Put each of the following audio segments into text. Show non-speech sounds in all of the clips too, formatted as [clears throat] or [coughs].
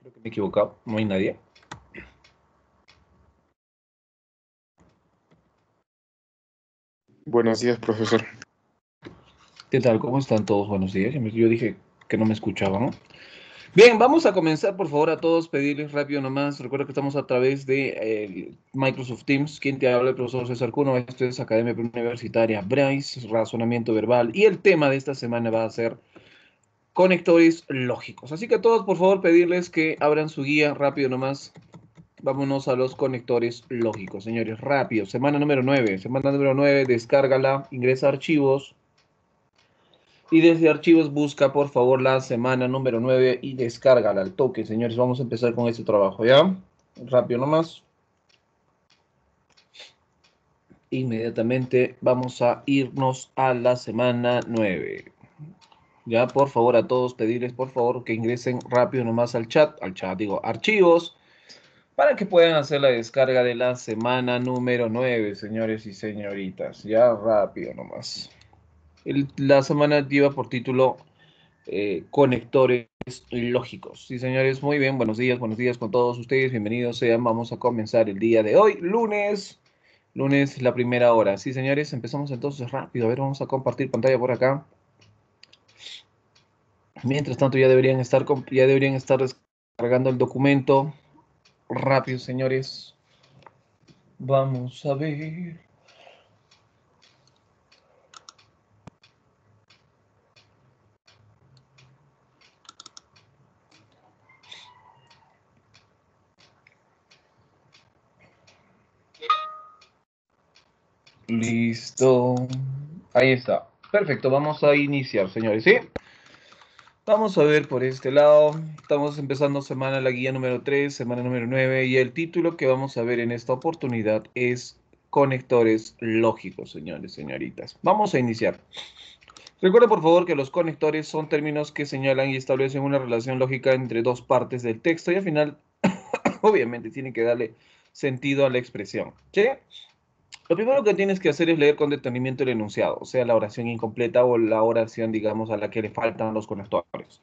creo que me he equivocado. No hay nadie. Buenos días, profesor. ¿Qué tal? ¿Cómo están todos? Buenos días. Yo dije que no me escuchaban. Bien, vamos a comenzar, por favor, a todos pedirles rápido nomás. Recuerda que estamos a través de eh, Microsoft Teams. Quien te habla, el profesor César Cuno. Esto es Academia Universitaria Bryce, razonamiento verbal. Y el tema de esta semana va a ser conectores lógicos. Así que a todos, por favor, pedirles que abran su guía rápido nomás. Vámonos a los conectores lógicos, señores. Rápido. Semana número 9. Semana número 9, descárgala, ingresa archivos y desde archivos busca por favor la semana número 9 y descárgala al toque, señores. Vamos a empezar con este trabajo, ¿ya? Rápido nomás. Inmediatamente vamos a irnos a la semana 9. Ya, por favor, a todos pedirles, por favor, que ingresen rápido nomás al chat, al chat, digo, archivos, para que puedan hacer la descarga de la semana número 9, señores y señoritas. Ya, rápido nomás la semana lleva por título eh, Conectores Lógicos. Sí, señores, muy bien. Buenos días, buenos días con todos ustedes. Bienvenidos sean. Vamos a comenzar el día de hoy, lunes. Lunes, la primera hora. Sí, señores, empezamos entonces rápido. A ver, vamos a compartir pantalla por acá. Mientras tanto, ya deberían estar, ya deberían estar descargando el documento. Rápido, señores. Vamos a ver. Listo. Ahí está. Perfecto, vamos a iniciar, señores, ¿sí? Vamos a ver por este lado. Estamos empezando semana, la guía número 3, semana número 9, y el título que vamos a ver en esta oportunidad es conectores lógicos, señores, señoritas. Vamos a iniciar. Recuerda, por favor, que los conectores son términos que señalan y establecen una relación lógica entre dos partes del texto y al final, [coughs] obviamente, tienen que darle sentido a la expresión. ¿Sí? Lo primero que tienes que hacer es leer con detenimiento el enunciado, o sea, la oración incompleta o la oración, digamos, a la que le faltan los conectores.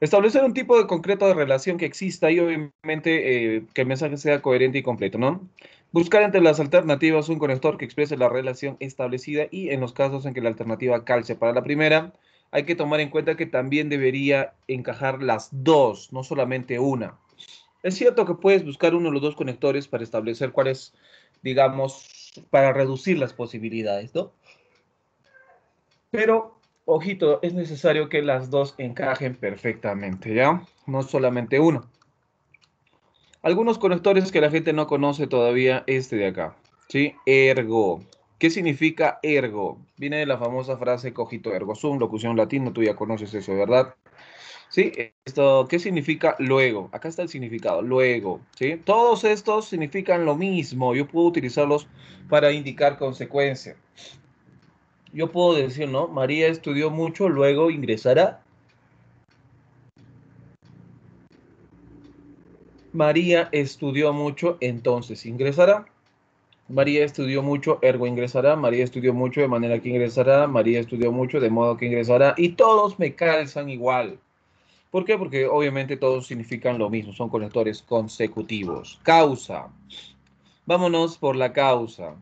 Establecer un tipo de concreto de relación que exista y obviamente eh, que el mensaje sea coherente y completo, ¿no? Buscar entre las alternativas un conector que exprese la relación establecida y en los casos en que la alternativa calce para la primera, hay que tomar en cuenta que también debería encajar las dos, no solamente una. Es cierto que puedes buscar uno de los dos conectores para establecer cuál es, digamos, para reducir las posibilidades, ¿no? Pero, ojito, es necesario que las dos encajen perfectamente, ¿ya? No solamente uno. Algunos conectores que la gente no conoce todavía, este de acá, ¿sí? Ergo. ¿Qué significa ergo? Viene de la famosa frase cogito ergo sum, locución latina, tú ya conoces eso, ¿verdad? ¿Sí? Esto, ¿qué significa luego? Acá está el significado, luego, ¿sí? Todos estos significan lo mismo. Yo puedo utilizarlos para indicar consecuencia. Yo puedo decir, ¿no? María estudió mucho, luego ingresará. María estudió mucho, entonces ingresará. María estudió mucho, ergo ingresará. María estudió mucho, de manera que ingresará. María estudió mucho, de modo que ingresará. Y todos me calzan igual. ¿Por qué? Porque obviamente todos significan lo mismo, son conectores consecutivos. Causa. Vámonos por la causa.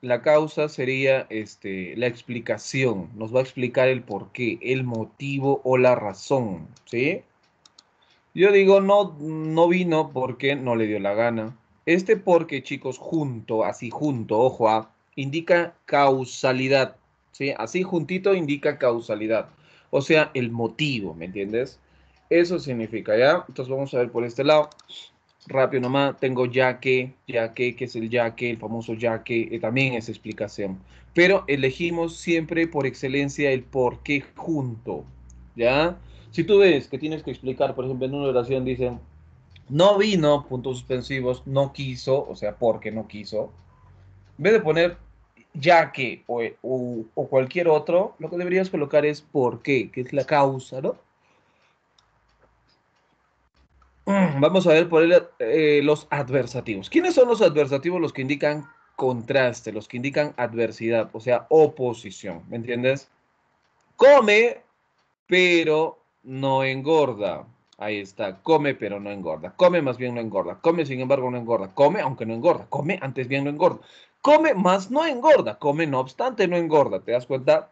La causa sería este, la explicación. Nos va a explicar el por qué, el motivo o la razón. ¿Sí? Yo digo, no, no vino porque no le dio la gana. Este porque, chicos, junto, así junto, ojo, a, indica causalidad. ¿Sí? Así juntito indica causalidad o sea, el motivo, ¿me entiendes? Eso significa, ¿ya? Entonces vamos a ver por este lado. Rápido nomás, tengo ya que, ya que, que es el ya que, el famoso ya que, eh, también es explicación. Pero elegimos siempre por excelencia el por qué junto, ¿ya? Si tú ves que tienes que explicar, por ejemplo, en una oración dicen, no vino, puntos suspensivos, no quiso, o sea, porque no quiso. En vez de poner ya que o, cualquier otro, lo que deberías colocar es por qué, que es la causa, ¿no? Vamos a ver por eh, los adversativos. ¿Quiénes son los adversativos? Los que indican contraste, los que indican adversidad, o sea, oposición, ¿me entiendes? Come, pero no engorda. Ahí está, come pero no engorda. Come más bien no engorda. Come sin embargo no engorda. Come aunque no engorda. Come antes bien no engorda. Come más no engorda. Come no obstante no engorda. ¿Te das cuenta?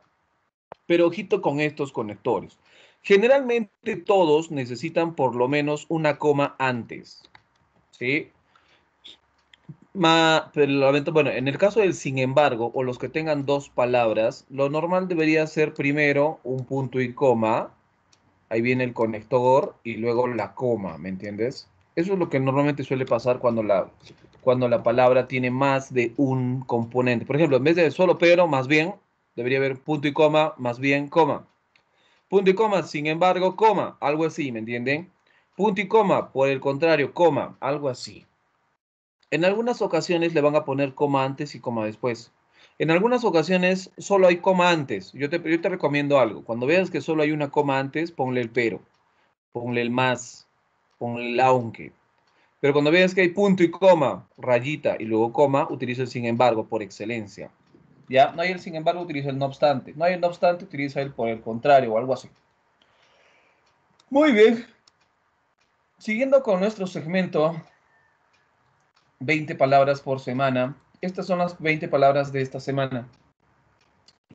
Pero ojito con estos conectores. Generalmente todos necesitan por lo menos una coma antes. ¿Sí? pero, bueno, en el caso del sin embargo, o los que tengan dos palabras, lo normal debería ser primero un punto y coma, ahí viene el conector y luego la coma, ¿me entiendes? Eso es lo que normalmente suele pasar cuando la, cuando la palabra tiene más de un componente. Por ejemplo, en vez de solo pero, más bien, debería haber punto y coma, más bien coma. Punto y coma, sin embargo, coma, algo así, ¿me entienden? Punto y coma, por el contrario, coma, algo así. En algunas ocasiones le van a poner coma antes y coma después. En algunas ocasiones solo hay coma antes. Yo te, te recomiendo algo. Cuando veas que solo hay una coma antes, ponle el pero, ponle el más, ponle el aunque. Pero cuando veas que hay punto y coma, rayita y luego coma, utiliza el sin embargo por excelencia. ¿Ya? No hay el sin embargo, utiliza el no obstante. No hay el no obstante, utiliza el por el contrario o algo así. Muy bien. Siguiendo con nuestro segmento, 20 palabras por semana. Estas son las 20 palabras de esta semana.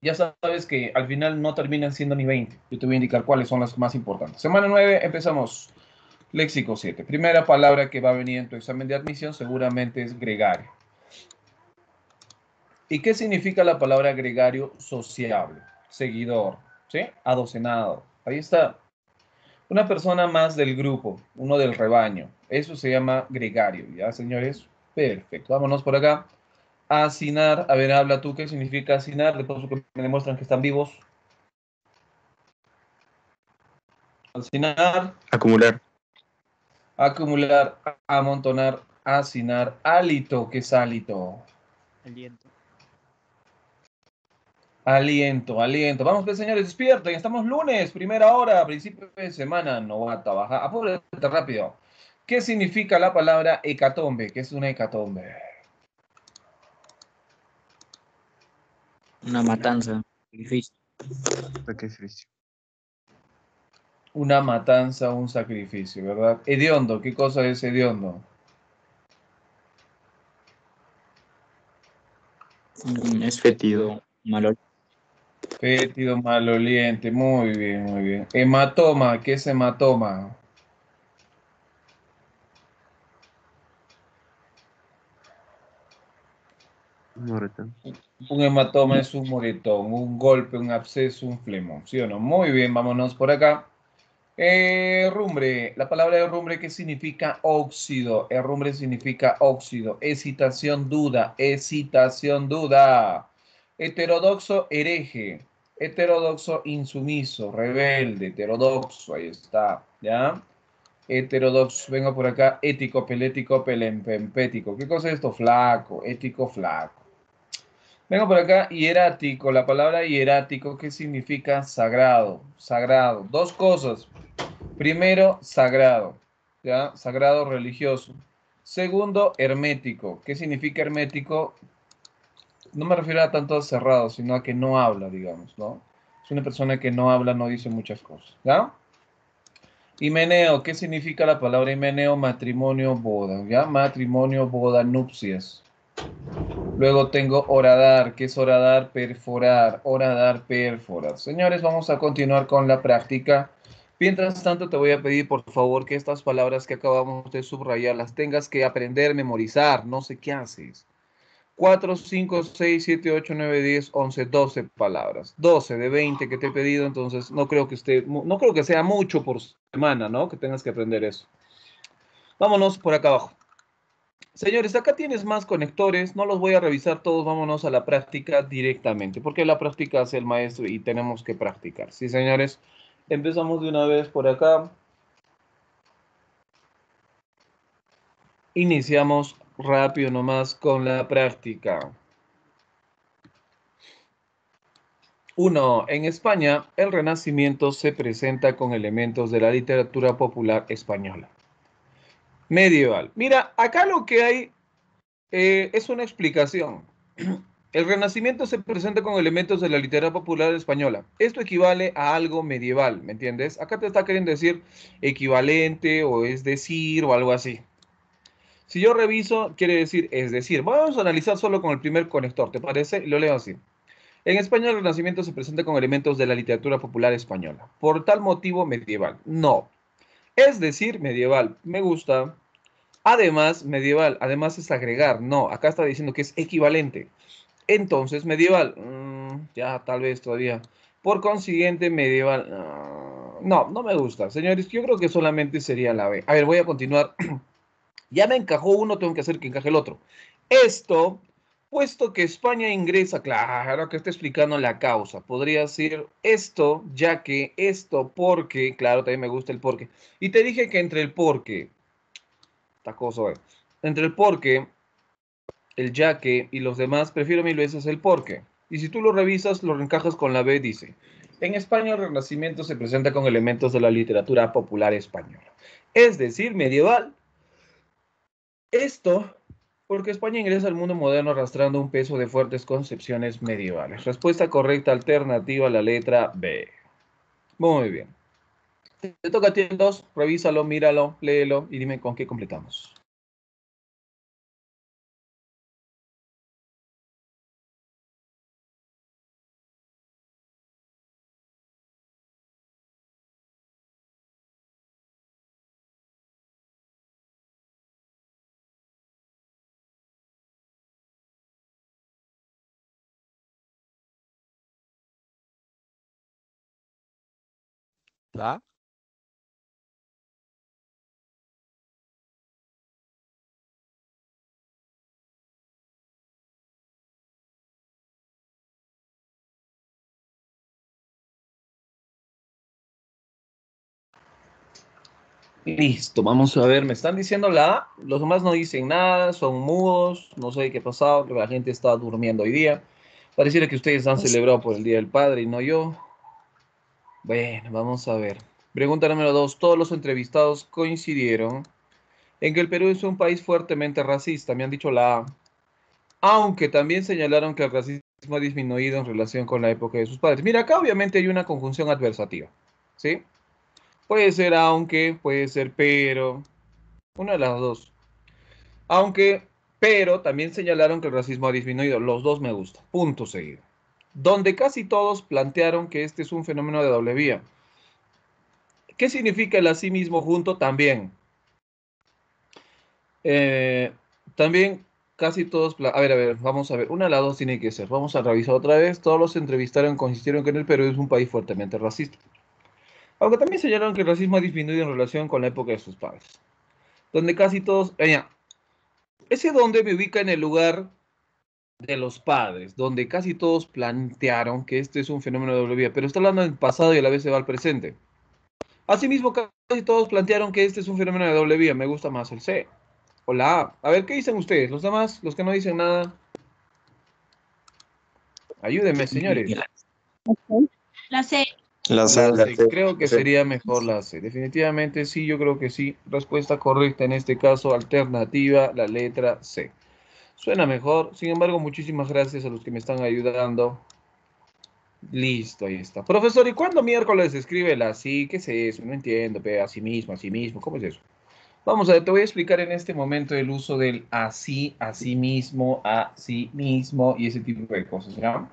Ya sabes que al final no terminan siendo ni 20. Yo te voy a indicar cuáles son las más importantes. Semana 9 empezamos. Léxico 7. Primera palabra que va a venir en tu examen de admisión seguramente es gregario. ¿Y qué significa la palabra gregario? Sociable, seguidor, ¿sí? Adocenado. Ahí está. Una persona más del grupo, uno del rebaño. Eso se llama gregario, ¿ya, señores? Perfecto, vámonos por acá. Asinar, a ver, habla tú, ¿qué significa asinar? Después me demuestran que están vivos. Asinar. Acumular. Acumular, amontonar, asinar, hálito, ¿qué es hálito? Aliento. Aliento, aliento. Vamos, pues, señores, despierten. Estamos lunes, primera hora, principio de semana. No va a trabajar. Apúrate rápido. ¿Qué significa la palabra hecatombe? ¿Qué es una hecatombe? Una matanza, sacrificio. Sacrificio. Una matanza, un sacrificio, ¿verdad? Hediondo, ¿qué cosa es hediondo? Mm, es fétido, maloliente. Fétido, maloliente, muy bien, muy bien. Hematoma, ¿qué es hematoma? Un hematoma es un moretón, un golpe, un absceso, un flemón, ¿sí o no? Muy bien, vámonos por acá. Eh, rumbre, la palabra de rumbre ¿qué significa óxido? Herrumbre significa óxido. Excitación, duda, excitación, duda. Heterodoxo, hereje. Heterodoxo, insumiso, rebelde, heterodoxo, ahí está, ¿ya? Heterodoxo, vengo por acá, ético, pelético, pelempempético. ¿Qué cosa es esto? Flaco, ético, flaco. Vengo por acá, hierático. La palabra hierático, ¿qué significa? Sagrado, sagrado. Dos cosas. Primero, sagrado, ¿ya? Sagrado religioso. Segundo, hermético. ¿Qué significa hermético? No me refiero a tanto cerrado, sino a que no habla, digamos, ¿no? Es una persona que no habla, no dice muchas cosas, ¿ya? Himeneo, ¿qué significa la palabra himeneo? Matrimonio, boda, ¿ya? Matrimonio, boda, nupcias. Luego tengo horadar. ¿Qué es horadar? Perforar. Horadar, perforar. Señores, vamos a continuar con la práctica. Mientras tanto, te voy a pedir, por favor, que estas palabras que acabamos de subrayar las tengas que aprender, memorizar. No sé qué haces. 4, 5, 6, 7, 8, 9, 10, 11, 12 palabras. 12 de 20 que te he pedido, entonces no creo que esté, no creo que sea mucho por semana, ¿no? Que tengas que aprender eso. Vámonos por acá abajo. Señores, acá tienes más conectores, no los voy a revisar todos, vámonos a la práctica directamente, porque la práctica hace el maestro y tenemos que practicar. Sí, señores, empezamos de una vez por acá. Iniciamos rápido nomás con la práctica. Uno, en España, el Renacimiento se presenta con elementos de la literatura popular española medieval. Mira, acá lo que hay eh, es una explicación. [clears throat] El Renacimiento se presenta con elementos de la literatura popular española. Esto equivale a algo medieval, ¿me entiendes? Acá te está queriendo decir equivalente o es decir o algo así. Si yo reviso, quiere decir es decir. Vamos a analizar solo con el primer conector, ¿te parece? Lo leo así. En España el Renacimiento se presenta con elementos de la literatura popular española. Por tal motivo medieval. No. Es decir, medieval. Me gusta. Además, medieval. Además es agregar. No, acá está diciendo que es equivalente. Entonces, medieval, mm, ya tal vez todavía. Por consiguiente, medieval, ah, no, no me gusta. Señores, yo creo que solamente sería la B. A ver, voy a continuar. [clears throat] ya me encajó uno, tengo que hacer que encaje el otro. Esto, puesto que España ingresa, claro que está explicando la causa. Podría ser esto, ya que esto, porque, claro, también me gusta el porque. Y te dije que entre el porque, esta cosa, eh, entre el porque el ya que y los demás, prefiero mil veces el porque. Y si tú lo revisas, lo reencajas con la B, dice, en España el Renacimiento se presenta con elementos de la literatura popular española, es decir, medieval. Esto porque España ingresa al mundo moderno arrastrando un peso de fuertes concepciones medievales. Respuesta correcta alternativa a la letra B. Muy bien. Te toca a ti el 2, revísalo, míralo, léelo y dime con qué completamos. ¿La? Listo, vamos a ver, me están diciendo la A, los demás no dicen nada, son mudos, no sé qué ha pasado, la gente está durmiendo hoy día. Pareciera que ustedes han celebrado por el Día del Padre y no yo. Bueno, vamos a ver. Pregunta número dos. Todos los entrevistados coincidieron en que el Perú es un país fuertemente racista. Me han dicho la A. Aunque también señalaron que el racismo ha disminuido en relación con la época de sus padres. Mira, acá obviamente hay una conjunción adversativa. ¿Sí? Puede ser aunque, puede ser pero. Una de las dos. Aunque, pero también señalaron que el racismo ha disminuido. Los dos me gustan. Punto seguido. Donde casi todos plantearon que este es un fenómeno de doble vía. ¿Qué significa el así mismo junto? También. Eh, también casi todos, a ver, a ver, vamos a ver, una de las dos tiene que ser, vamos a revisar otra vez, todos los entrevistaron consistieron que en el Perú es un país fuertemente racista. Aunque también señalaron que el racismo ha disminuido en relación con la época de sus padres. Donde casi todos, eh, ese donde me ubica en el lugar de los padres, donde casi todos plantearon que este es un fenómeno de doble vía, pero está hablando del pasado y a la vez se va al presente. Asimismo, casi todos plantearon que este es un fenómeno de doble vía. Me gusta más el C o la A. A ver, ¿qué dicen ustedes? Los demás, los que no dicen nada. Ayúdenme, señores. La C. La C. La C. Creo que sería mejor la C. Definitivamente sí, yo creo que sí. Respuesta correcta en este caso, alternativa, la letra C. Suena mejor. Sin embargo, muchísimas gracias a los que me están ayudando. Listo, ahí está. Profesor, ¿y cuándo miércoles escribe el así? ¿Qué es eso? No entiendo, pero así mismo, así mismo. ¿Cómo es eso? Vamos a ver, te voy a explicar en este momento el uso del así, así mismo, así mismo y ese tipo de cosas, ¿ya?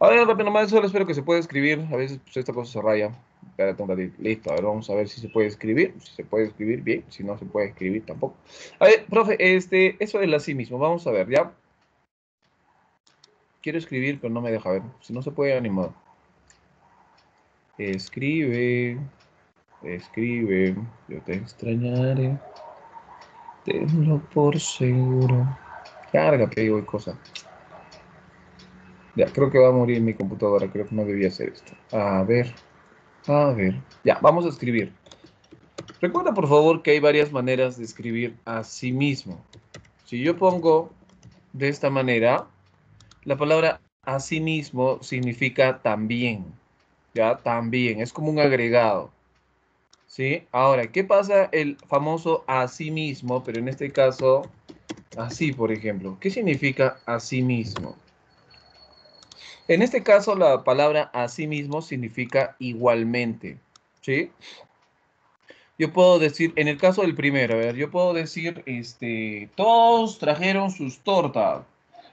A ver, rápido, nomás solo espero que se pueda escribir. A veces pues, esta cosa se raya. Listo, a ver, vamos a ver si se puede escribir. Si se puede escribir, bien. Si no se puede escribir, tampoco. A ver, profe, este, eso del así mismo. Vamos a ver, ¿ya? Quiero escribir, pero no me deja ver. Si no se puede, animar. Escribe. Escribe. Yo te extrañaré. Tenlo por seguro. Carga, te digo cosa. Ya, creo que va a morir mi computadora. Creo que no debía hacer esto. A ver. A ver. Ya, vamos a escribir. Recuerda, por favor, que hay varias maneras de escribir a sí mismo. Si yo pongo de esta manera, la palabra asimismo significa también. Ya, también. Es como un agregado. ¿Sí? Ahora, ¿qué pasa el famoso asimismo? Pero en este caso Así, por ejemplo. ¿Qué significa así mismo? En este caso, la palabra así mismo significa igualmente. ¿Sí? Yo puedo decir, en el caso del primero, ver, yo puedo decir, este, todos trajeron sus tortas.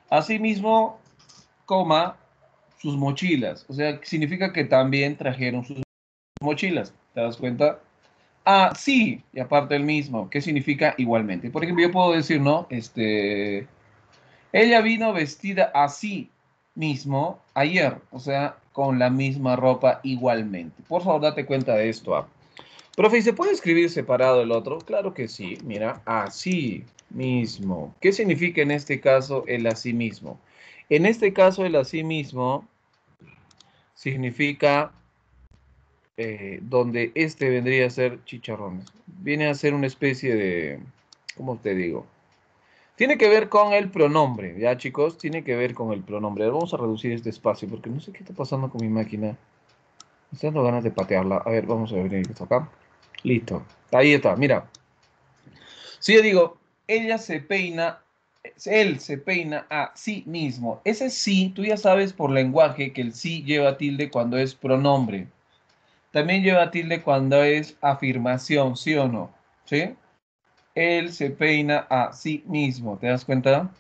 Asimismo, coma, sus mochilas. O sea, significa que también trajeron sus mochilas. ¿Te das cuenta? Ah, sí, y aparte el mismo, ¿qué significa igualmente? Por ejemplo, yo puedo decir, ¿no? Este, ella vino vestida así mismo ayer, o sea, con la misma ropa igualmente. Por favor, date cuenta de esto. ¿ah? Profe, ¿y se puede escribir separado el otro? Claro que sí, mira, así mismo. ¿Qué significa en este caso el así mismo? En este caso el así mismo significa eh, donde este vendría a ser chicharrones. Viene a ser una especie de, ¿cómo te digo? Tiene que ver con el pronombre, ¿ya chicos? Tiene que ver con el pronombre. vamos a reducir este espacio porque no sé qué está pasando con mi máquina. Me dando ganas de patearla. A ver, vamos a ver esto acá. Listo. Ahí está, mira. Si yo digo, ella se peina, él se peina a sí mismo. Ese sí, tú ya sabes por lenguaje que el sí lleva tilde cuando es pronombre. También lleva tilde cuando es afirmación, ¿sí o no? ¿Sí? Él se peina a sí mismo, ¿te das cuenta?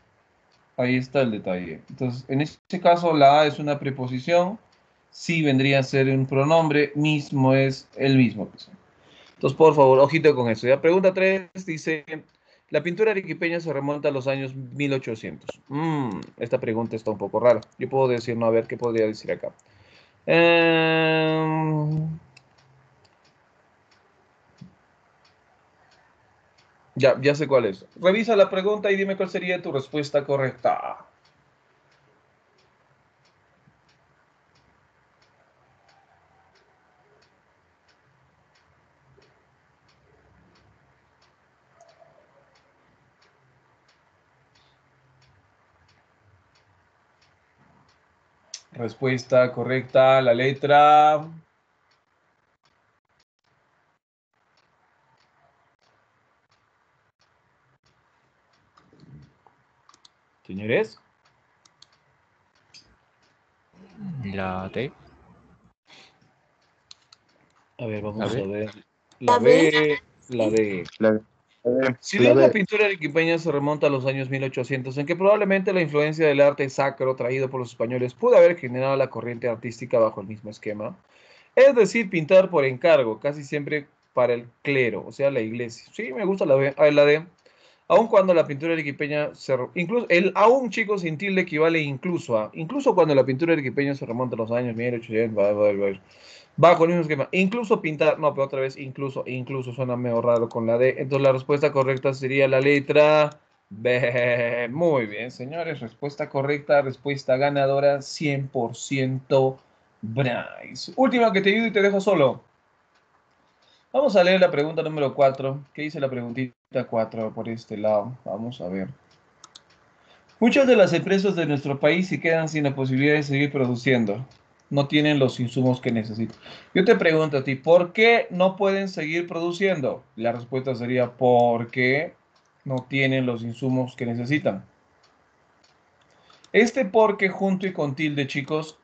Ahí está el detalle. Entonces, en este caso, la A es una preposición, sí vendría a ser un pronombre, mismo es el mismo. Entonces, por favor, ojito con eso. Ya, pregunta 3 dice, la pintura arequipeña se remonta a los años 1800. Mm, esta pregunta está un poco rara. Yo puedo decir, no, a ver, ¿qué podría decir acá? Eh, Ya, ya sé cuál es. Revisa la pregunta y dime cuál sería tu respuesta correcta. Respuesta correcta, la letra Señores. La D. A ver, vamos ¿La a B? ver. La B, la D. La, Si la bien la B. pintura arequipeña se remonta a los años 1800, en que probablemente la influencia del arte sacro traído por los españoles pudo haber generado la corriente artística bajo el mismo esquema, es decir, pintar por encargo, casi siempre para el clero, o sea, la iglesia. Sí, me gusta la, B, ah, la D. Aun cuando la pintura arequipeña se... Incluso, el aún chico sin tilde equivale incluso a... Incluso cuando la pintura arequipeña se remonta a los años 1800, va, va, va, bajo el mismo esquema. Incluso pintar... No, pero otra vez, incluso, incluso suena medio raro con la D. Entonces la respuesta correcta sería la letra B. Muy bien, señores. Respuesta correcta, respuesta ganadora, 100% Bryce. Última que te ayudo y te dejo solo. Vamos a leer la pregunta número 4. ¿Qué dice la preguntita 4 por este lado? Vamos a ver. Muchas de las empresas de nuestro país se quedan sin la posibilidad de seguir produciendo. No tienen los insumos que necesitan. Yo te pregunto a ti, ¿por qué no pueden seguir produciendo? La respuesta sería porque no tienen los insumos que necesitan. Este porque junto y con tilde, chicos,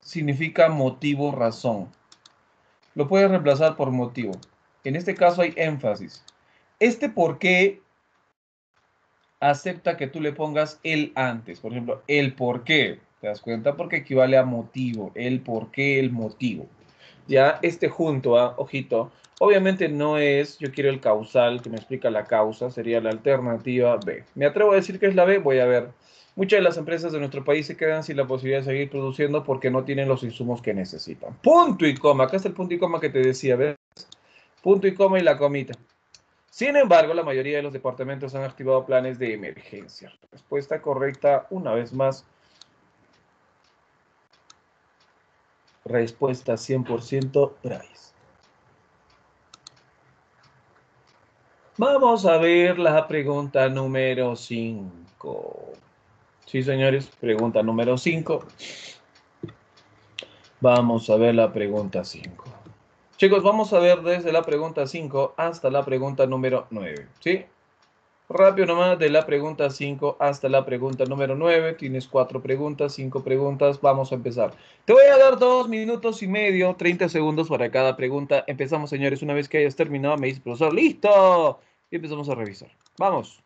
significa motivo, razón. Lo puedes reemplazar por motivo. En este caso hay énfasis. Este por qué acepta que tú le pongas el antes. Por ejemplo, el por qué. ¿Te das cuenta? Porque equivale a motivo. El por qué, el motivo. Ya, este junto a, ojito, obviamente no es, yo quiero el causal que me explica la causa, sería la alternativa B. Me atrevo a decir que es la B, voy a ver. Muchas de las empresas de nuestro país se quedan sin la posibilidad de seguir produciendo porque no tienen los insumos que necesitan. Punto y coma. Acá está el punto y coma que te decía, ¿ves? Punto y coma y la comita. Sin embargo, la mayoría de los departamentos han activado planes de emergencia. Respuesta correcta, una vez más. Respuesta 100% Bryce. Vamos a ver la pregunta número 5. Sí, señores, pregunta número 5. Vamos a ver la pregunta 5. Chicos, vamos a ver desde la pregunta 5 hasta la pregunta número 9. ¿Sí? Rápido nomás, de la pregunta 5 hasta la pregunta número 9. Tienes cuatro preguntas, cinco preguntas. Vamos a empezar. Te voy a dar dos minutos y medio, 30 segundos para cada pregunta. Empezamos, señores. Una vez que hayas terminado, me dice, profesor, listo. Y empezamos a revisar. Vamos.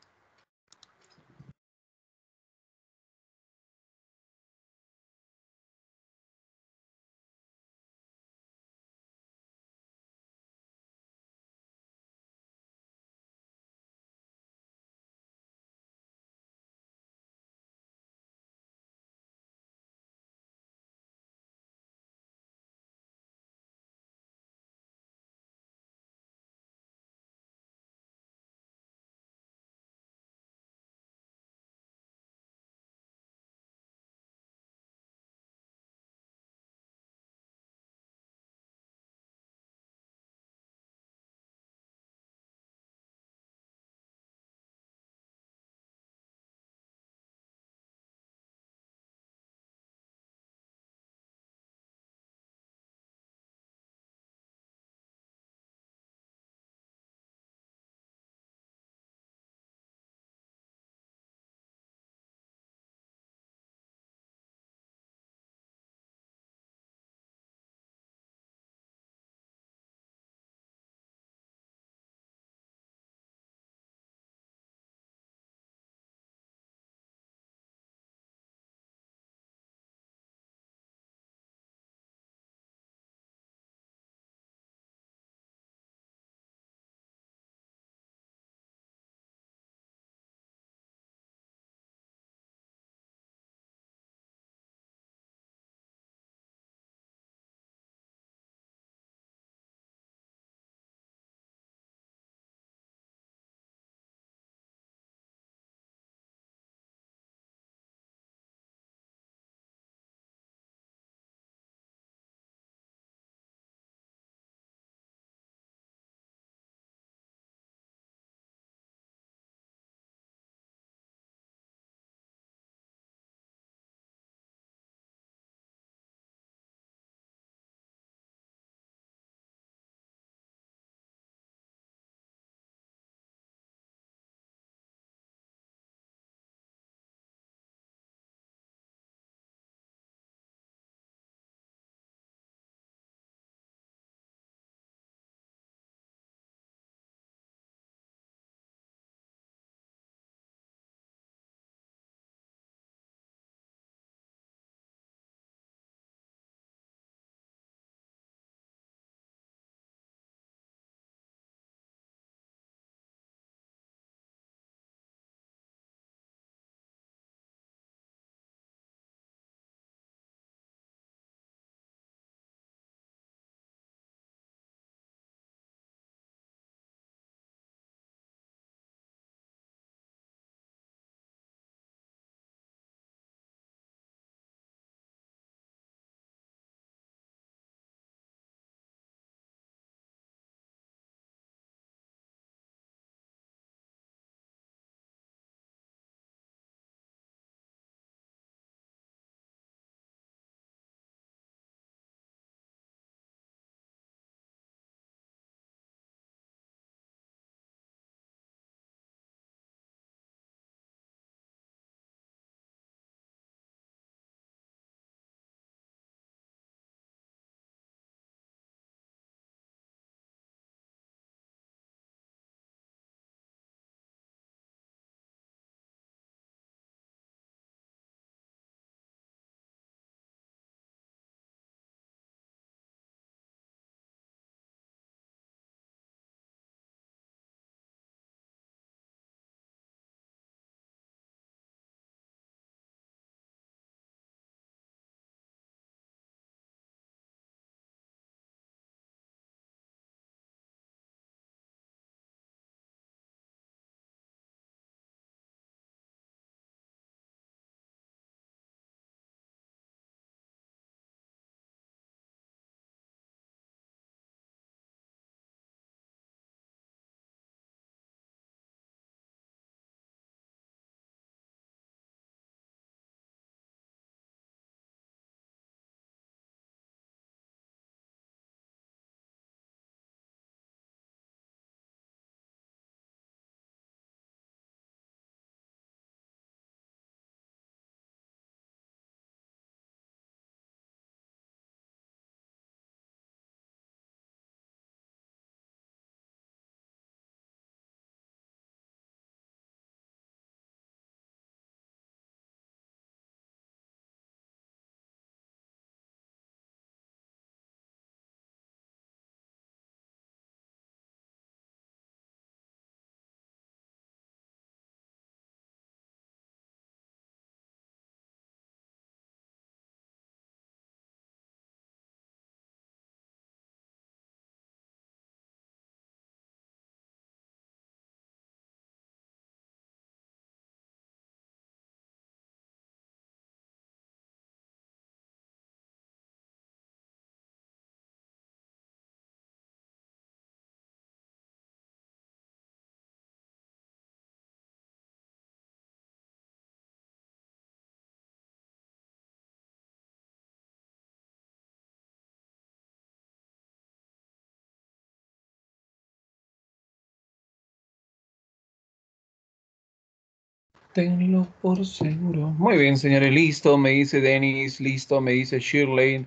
Tenlo por seguro. Muy bien, señores, listo, me dice Denis, listo, me dice Shirley,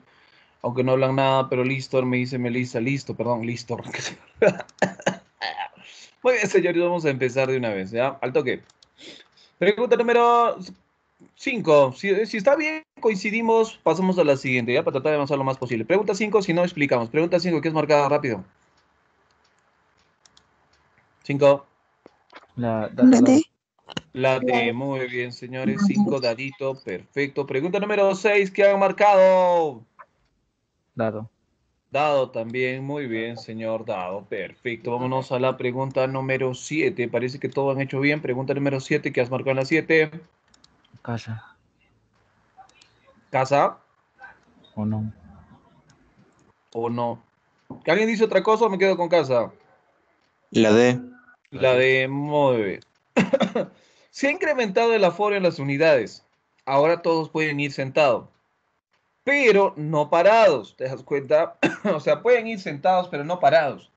aunque no hablan nada, pero listo, me dice Melissa, listo, perdón, listo. [laughs] Muy bien, señores, vamos a empezar de una vez, ¿ya? Al toque. Pregunta número 5. Si, si está bien, coincidimos, pasamos a la siguiente, ¿ya? Para tratar de avanzar lo más posible. Pregunta 5, si no, explicamos. Pregunta 5, ¿qué es marcada rápido? 5. La. La D, muy bien, señores. 5, dadito, perfecto. Pregunta número 6, ¿qué han marcado? Dado. Dado también, muy bien, señor Dado, perfecto. Vámonos a la pregunta número 7. Parece que todo han hecho bien. Pregunta número 7, ¿qué has marcado en la 7? Casa. ¿Casa ¿O no? o no? ¿Alguien dice otra cosa o me quedo con casa? La D. La de muy bien. [coughs] Se ha incrementado el aforo en las unidades. Ahora todos pueden ir sentados. Pero no parados. ¿Te das cuenta? [clears throat] o sea, pueden ir sentados, pero no parados.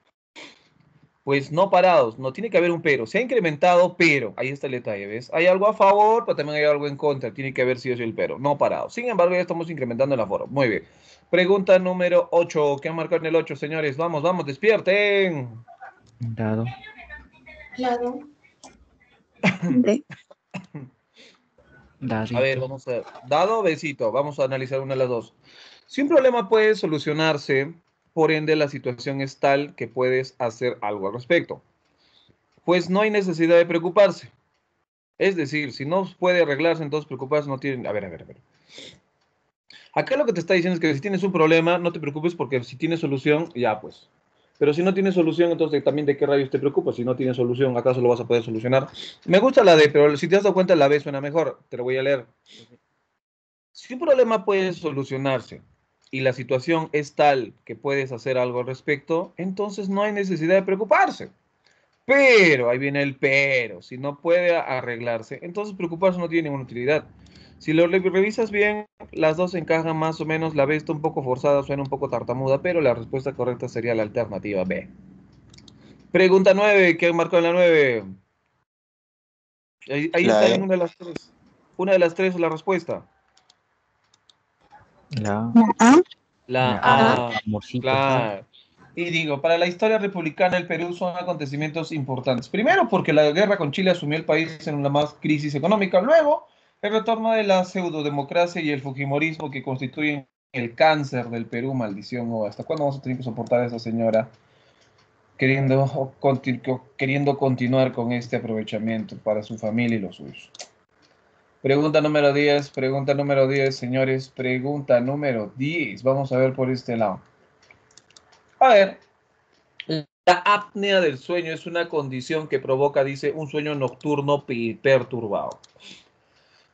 Pues no parados. No tiene que haber un pero. Se ha incrementado, pero. Ahí está el detalle, ¿ves? Hay algo a favor, pero también hay algo en contra. Tiene que haber sí o sí el pero. No parados. Sin embargo, ya estamos incrementando el aforo. Muy bien. Pregunta número 8. ¿Qué han marcado en el 8, señores? Vamos, vamos, despierten. Dado. [laughs] Dadito. A ver, vamos a ver. Dado besito, vamos a analizar una de las dos. Si un problema puede solucionarse, por ende la situación es tal que puedes hacer algo al respecto. Pues no hay necesidad de preocuparse. Es decir, si no puede arreglarse, entonces preocuparse no tiene... A ver, a ver, a ver. Acá lo que te está diciendo es que si tienes un problema, no te preocupes porque si tienes solución, ya pues. Pero si no tienes solución, entonces también de qué rayos te preocupas. Si no tienes solución, ¿acaso lo vas a poder solucionar? Me gusta la D, pero si te has dado cuenta, la B suena mejor. Te lo voy a leer. Si un problema puede solucionarse y la situación es tal que puedes hacer algo al respecto, entonces no hay necesidad de preocuparse. Pero, ahí viene el pero, si no puede arreglarse, entonces preocuparse no tiene ninguna utilidad. Si lo re- revisas bien, las dos encajan más o menos, la B está un poco forzada, suena un poco tartamuda, pero la respuesta correcta sería la alternativa B. Pregunta 9, ¿qué marcó en la 9? Ahí, ahí La está E. en una de las tres. Una de las tres es la respuesta. La. La A. La A. Claro. Y digo, para la historia republicana del Perú son acontecimientos importantes. Primero, porque la guerra con Chile asumió el país en una más crisis económica. Luego, el retorno de la pseudodemocracia y el fujimorismo que constituyen el cáncer del Perú. Maldición, ¿hasta cuándo vamos a tener que soportar a esa señora queriendo, queriendo continuar con este aprovechamiento para su familia y los suyos? Pregunta número 10, pregunta número 10, señores, pregunta número 10. Vamos a ver por este lado. A ver, la apnea del sueño es una condición que provoca, dice, un sueño nocturno pe- perturbado.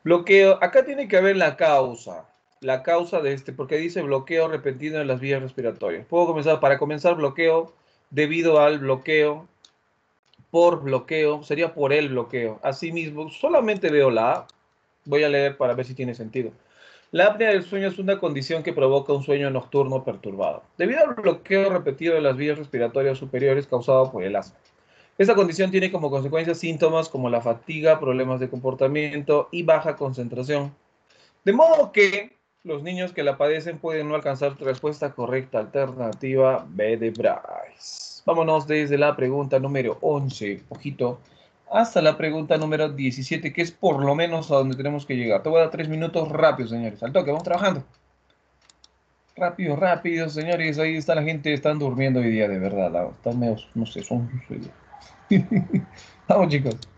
Bloqueo, acá tiene que haber la causa, la causa de este, porque dice bloqueo repentino en las vías respiratorias. Puedo comenzar, para comenzar, bloqueo debido al bloqueo, por bloqueo, sería por el bloqueo. Asimismo, solamente veo la A, voy a leer para ver si tiene sentido. La apnea del sueño es una condición que provoca un sueño nocturno perturbado, debido al bloqueo repetido de las vías respiratorias superiores causado por el asma. Esta condición tiene como consecuencia síntomas como la fatiga, problemas de comportamiento y baja concentración. De modo que los niños que la padecen pueden no alcanzar respuesta correcta. Alternativa B de Bryce. Vámonos desde la pregunta número 11, ojito, hasta la pregunta número 17, que es por lo menos a donde tenemos que llegar. Te voy a dar tres minutos rápido, señores. Al toque, vamos trabajando. Rápido, rápido, señores. Ahí está la gente, están durmiendo hoy día, de verdad. la- Están medio, no sé, son... [laughs] Vamos, chicos.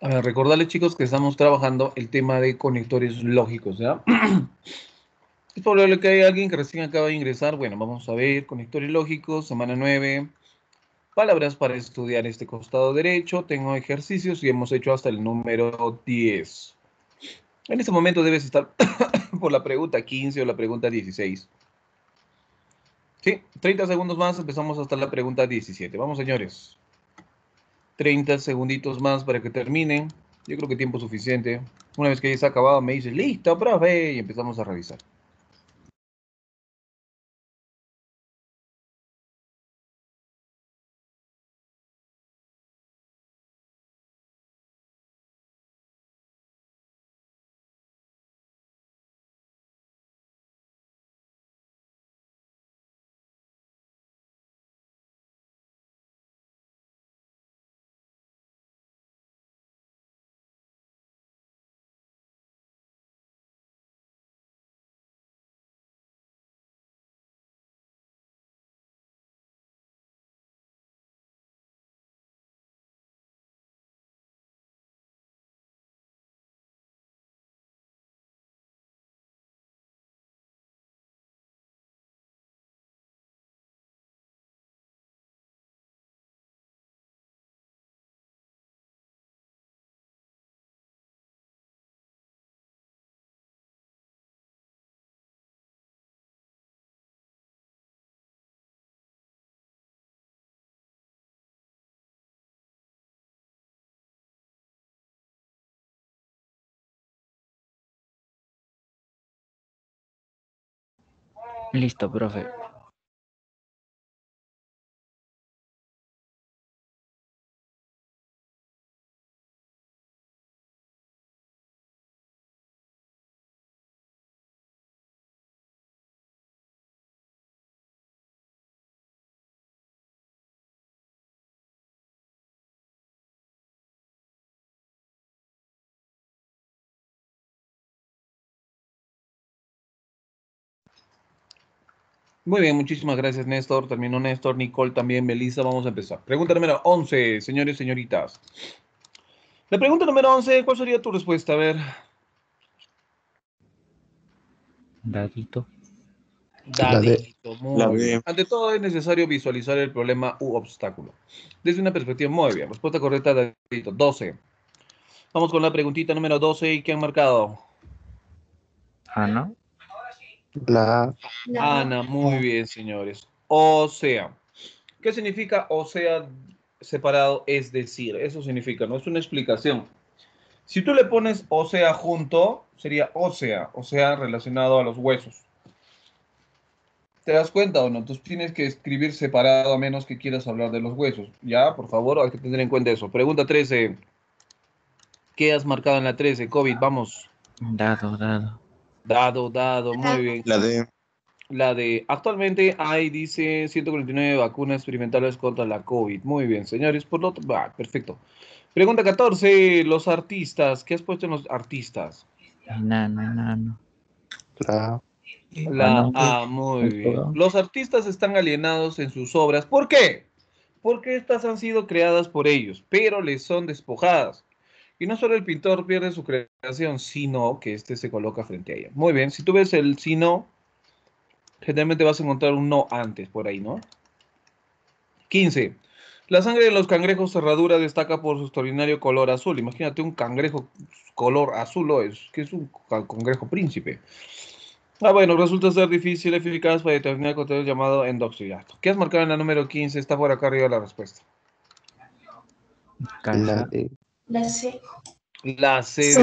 A recordarles chicos que estamos trabajando el tema de conectores lógicos. [clears throat] Es probable que haya alguien que recién acaba de ingresar. Bueno, vamos a ver, conectores lógicos, semana 9. Palabras para estudiar este costado derecho. Tengo ejercicios y hemos hecho hasta el número 10. En este momento debes estar [clears throat] por la pregunta 15 o la pregunta 16. Sí, 30 segundos más, empezamos hasta la pregunta 17. Vamos, señores. 30 segunditos más para que terminen. Yo creo que tiempo suficiente. Una vez que ya está acabado, me dice, listo, profe, y empezamos a revisar. Listo, profe. Muy bien, muchísimas gracias, Néstor. Terminó Néstor, Nicole también, Melissa. Vamos a empezar. Pregunta número 11, señores y señoritas. La pregunta número 11, ¿cuál sería tu respuesta? A ver. Dadito. Dadito, muy La bien. D. Ante todo es necesario visualizar el problema u obstáculo. Desde una perspectiva muy bien. Respuesta correcta, Dadito. 12. Vamos con la preguntita número 12. ¿Y qué han marcado? Ana. La Ana, muy bien, señores. O sea, ¿qué significa o sea separado? Es decir, eso significa, no es una explicación. Si tú le pones o sea junto, sería ósea, o sea, relacionado a los huesos. ¿Te das cuenta o no? Entonces tienes que escribir separado a menos que quieras hablar de los huesos. Ya, por favor, hay que tener en cuenta eso. Pregunta 13. ¿Qué has marcado en la 13? COVID, vamos. Dado, dado. Dado, dado, muy bien. La D. La de actualmente hay, dice, 149 vacunas experimentales contra la COVID. Muy bien, señores. Por lo otro, va, perfecto. Pregunta 14. Los artistas. ¿Qué has puesto en los artistas? Enano, enano. La La Bueno, A, muy bien. Los artistas están alienados en sus obras. ¿Por qué? Porque estas han sido creadas por ellos, pero les son despojadas. Y no solo el pintor pierde su creación, sino que este se coloca frente a ella. Muy bien, si tú ves el sino, generalmente vas a encontrar un no antes por ahí, ¿no? 15. La sangre de los cangrejos cerradura destaca por su extraordinario color azul. Imagínate un cangrejo color azul, ¿o es? que es un ca- cangrejo príncipe. Ah, bueno, resulta ser difícil, eficaz para determinar el contenido llamado endoxidato. ¿Qué has marcado en la número 15? Está por acá arriba la respuesta. La. D. La C. La C.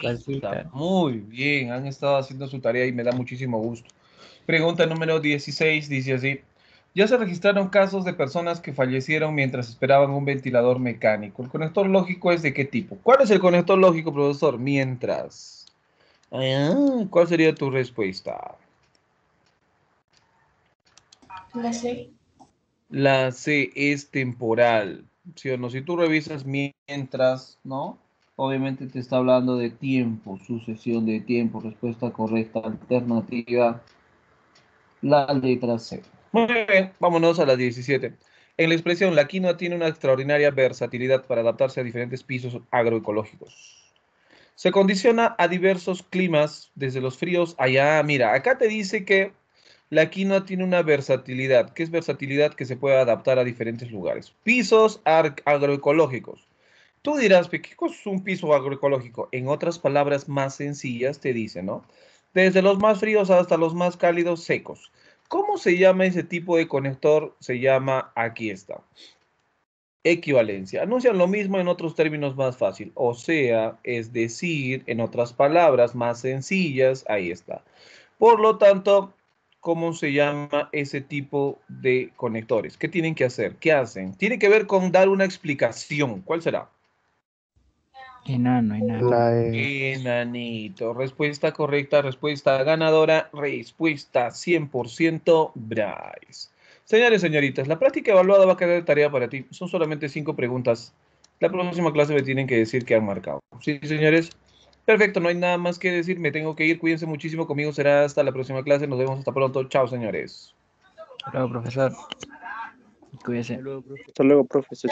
Casita. Muy bien, han estado haciendo su tarea y me da muchísimo gusto. Pregunta número 16 dice así. Ya se registraron casos de personas que fallecieron mientras esperaban un ventilador mecánico. ¿El conector lógico es de qué tipo? ¿Cuál es el conector lógico, profesor? Mientras. Ah, ¿Cuál sería tu respuesta? La C. La C es temporal, ¿sí o no? Si tú revisas mientras, ¿no? Obviamente te está hablando de tiempo, sucesión de tiempo, respuesta correcta, alternativa, la letra C. Muy bien, vámonos a la 17. En la expresión, la quinoa tiene una extraordinaria versatilidad para adaptarse a diferentes pisos agroecológicos. Se condiciona a diversos climas, desde los fríos allá. Mira, acá te dice que la quinoa tiene una versatilidad. ¿Qué es versatilidad? Que se puede adaptar a diferentes lugares. Pisos agroecológicos. Tú dirás, "¿Pe- ¿qué es un piso agroecológico? En otras palabras más sencillas te dice, ¿no? Desde los más fríos hasta los más cálidos secos. ¿Cómo se llama ese tipo de conector? Se llama, aquí está, equivalencia. Anuncian lo mismo en otros términos más fácil. O sea, es decir, en otras palabras más sencillas, ahí está. Por lo tanto, ¿cómo se llama ese tipo de conectores? ¿Qué tienen que hacer? ¿Qué hacen? Tiene que ver con dar una explicación. ¿Cuál será? Enano, enano. La E. Enanito. Respuesta correcta, respuesta ganadora, respuesta 100% Bryce. Señores, señoritas, la práctica evaluada va a quedar de tarea para ti. Son solamente cinco preguntas. La próxima clase me tienen que decir que han marcado. Sí, señores. Perfecto, no hay nada más que decir. Me tengo que ir. Cuídense muchísimo. Conmigo será hasta la próxima clase. Nos vemos hasta pronto. Chao, señores. Hasta luego, profesor. Cuídese. Hasta luego, profesor.